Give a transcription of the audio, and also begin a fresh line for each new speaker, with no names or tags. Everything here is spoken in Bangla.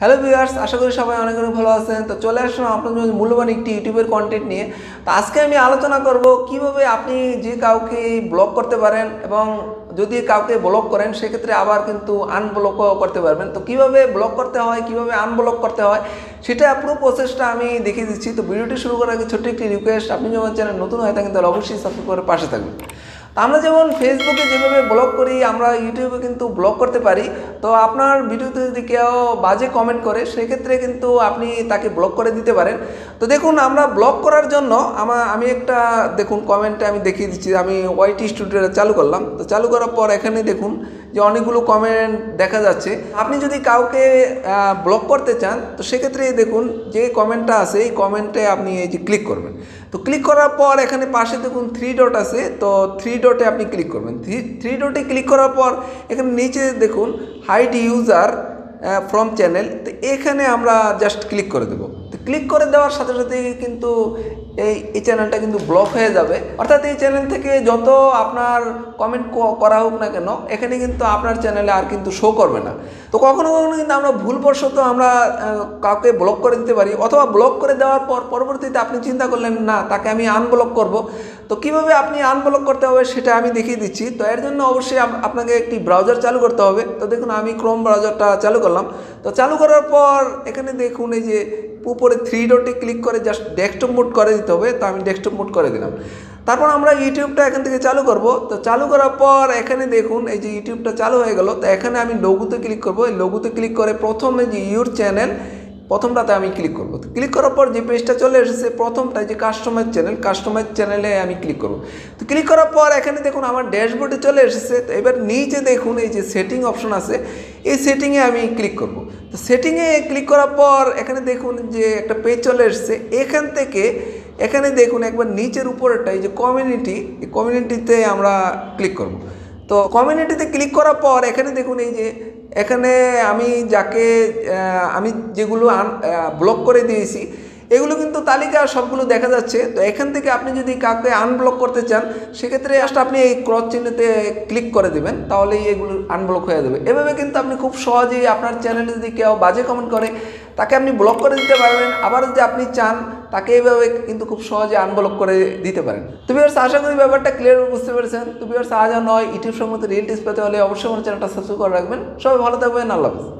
হ্যালো ভিউয়ার্স আশা করি সবাই অনেক অনেক ভালো আছেন। তো চলে আসলাম জন্য মূল্যবান একটি ইউটিউবের কন্টেন্ট নিয়ে। তো আজকে আমি আলোচনা করব কীভাবে আপনি যে কাউকে ব্লক করতে পারেন এবং যদি কাউকে ব্লক করেন, সেক্ষেত্রে আবার কিন্তু আনব্লকও করতে পারবেন। তো কীভাবে ব্লক করতে হয়, কীভাবে আনব্লক করতে হয়, সেটা পুরো প্রসেসটা আমি দেখিয়ে দিচ্ছি। তো ভিডিওটি শুরু করার আগে ছোট্ট একটি রিকোয়েস্ট আপনি যখন চ্যানেল নতুন হয়ে থাকেন, তাহলে অবশ্যই সাবস্ক্রাইব করে পাশে থাকবেন। তো আমরা যেমন ফেসবুকে যেভাবে ব্লগ করি, আমরা ইউটিউবে কিন্তু ব্লগ করতে পারি। তো আপনার ভিডিওতে যদি কেউ বাজে কমেন্ট করে, সেক্ষেত্রে কিন্তু আপনি তাকে ব্লক করে দিতে পারেন। তো দেখুন, আমরা ব্লক করার জন্য আমার আমি একটা, দেখুন কমেন্টে আমি দেখিয়ে দিচ্ছি। আমি ওয়াইটি স্টুডিওটা চালু করলাম। তো চালু করার পর এখানে দেখুন যে অনেকগুলো কমেন্ট দেখা যাচ্ছে। আপনি যদি কাউকে ব্লক করতে চান, তো সেক্ষেত্রে দেখুন যে কমেন্টটা আছে, এই কমেন্টে আপনি এই যে ক্লিক করবেন। তো ক্লিক করার পর এখানে পাশে দেখুন থ্রি ডট আছে, তো থ্রি ডটে আপনি ক্লিক করবেন। থ্রি ডটে ক্লিক করার পর এখানে নিচে দেখুন হাইড ইউজার ফ্রম চ্যানেল তো এখানে আমরা জাস্ট ক্লিক করে দেবো। তো ক্লিক করে দেওয়ার সাথে সাথে কিন্তু এই এই চ্যানেলটা কিন্তু ব্লক হয়ে যাবে। অর্থাৎ এই চ্যানেল থেকে যত আপনার কমেন্ট করা হোক না কেন, এখানে কিন্তু আপনার চ্যানেলে আর কিন্তু শো করবে না। তো কখনো কখনো কিন্তু আমরা ভুলবশত আমরা কাউকে ব্লক করে দিতে পারি, অথবা ব্লক করে দেওয়ার পর পরবর্তীতে আপনি চিন্তা করলেন, না, তাকে আমি আনব্লক করব। তো কীভাবে আপনি আনব্লক করতে হবে সেটা আমি দেখিয়ে দিচ্ছি। তো এর জন্য অবশ্যই আপনাকে একটি ব্রাউজার চালু করতে হবে। তো দেখুন, আমি ক্রোম ব্রাউজারটা চালু করলাম। তো চালু করার পর এখানে দেখুন, এই যে উপরে থ্রি ডটে ক্লিক করে জাস্ট ডেস্কটপ মোড করে দিতে হবে। তো আমি ডেস্কটপ মোড করে দিলাম। তারপর আমরা ইউটিউবটা এখান থেকে চালু করব। তো চালু করার পর এখানে দেখুন, এই যে ইউটিউবটা চালু হয়ে গেল। তো এখানে আমি লঘুতে ক্লিক করব। এই লঘুতে ক্লিক করে প্রথমে যে ইউর চ্যানেল প্রথমটাতে আমি ক্লিক করব। তো ক্লিক করার পর যে পেজটা চলে এসেছে প্রথমটা যে কাস্টমার চ্যানেল কাস্টমার চ্যানেলে আমি ক্লিক করব। তো ক্লিক করার পর এখানে দেখুন আমার ড্যাশবোর্ডে চলে এসেছে। তো এবার নিচে দেখুন এই যে সেটিং অপশন আছে, এই সেটিংয়ে আমি ক্লিক করব। তো সেটিংয়ে ক্লিক করার পর এখানে দেখুন যে একটা পেজ চলে এসেছে। এখান থেকে এখানে দেখুন একবার নিচের উপরেরটা, এই যে কমিউনিটি এই কমিউনিটিতে আমরা ক্লিক করব। তো কমিউনিটিতে ক্লিক করার পর এখানে দেখুন এই যে এখানে আমি যাকে আমি যেগুলো ব্লক করে দিয়েছি, এগুলো কিন্তু তালিকা সবগুলো দেখা যাচ্ছে। তো এখান থেকে আপনি যদি কাউকে আনব্লক করতে চান, সেক্ষেত্রে আসলে আপনি এই ক্রস চিহ্নতে ক্লিক করে দেবেন, তাহলেই এগুলো আনব্লক হয়ে যাবে। এভাবে কিন্তু আপনি খুব সহজেই আপনার চ্যানেলে যদি কেউ বাজে কমেন্ট করে তাকে আপনি ব্লক করে দিতে পারবেন। আবার যদি আপনি চান, তাকে এইভাবে কিন্তু খুব সহজে আনব্লক করে দিতে পারেন। তুমি আর আশা করি ব্যাপারটা ক্লিয়ার বুঝতে পেরেছেন। তুমি আর আর নয়, ইউটিউব সম্মত রিয়েল টিপস পেতে হলে অবশ্যই আমার চ্যানেলটা সাবস্ক্রাইব করে রাখবেন। সবাই ভালো থাকবেন, আল্লাহ হাফেজ।